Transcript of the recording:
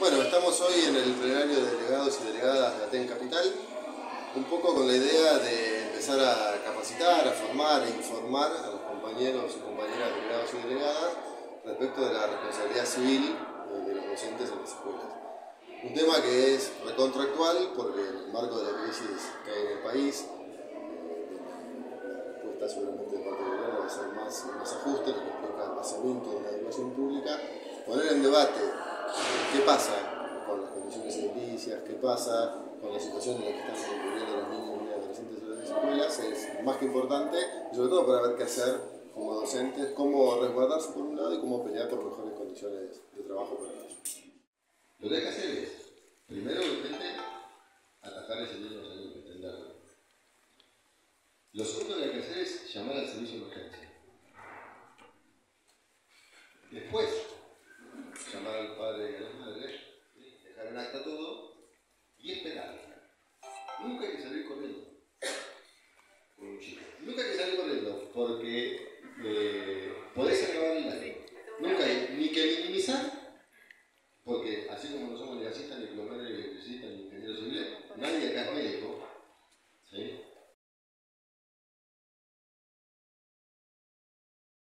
Bueno, estamos hoy en el plenario de delegados y delegadas de Aten Capital, un poco con la idea de empezar a capacitar, a formar e informar a los compañeros y compañeras delegados y delegadas respecto de la responsabilidad civil eh, de los docentes en las escuelas. Un tema que es recontractual porque en el marco de la crisis que hay en el país, eh, la respuesta seguramente de parte del gobierno va a ser más, más ajustes, lo que explica el pasamiento de la educación pública, poner en debate ¿Qué pasa con las condiciones edilicias? ¿Qué pasa con la situación en la que están viviendo los niños y adolescentes en las escuelas? Es más que importante, sobre todo para ver qué hacer como docentes, cómo resguardarse por un lado y cómo pelear por mejores condiciones de trabajo para ellos. Lo que hay que hacer es, primero, obviamente, atajar ese niño que entenderlo. Lo segundo que hay que hacer es llamar al servicio de emergencia. Después, padres y a las madres, dejar en acta todo y esperar. Nunca hay que salir corriendo con un chico. Nunca hay que salir corriendo porque eh, podés acabar el daño. Nunca hay ni que minimizar, porque así como no somos legasistas, ni plomeros, ni electricistas, ni ingenieros civiles,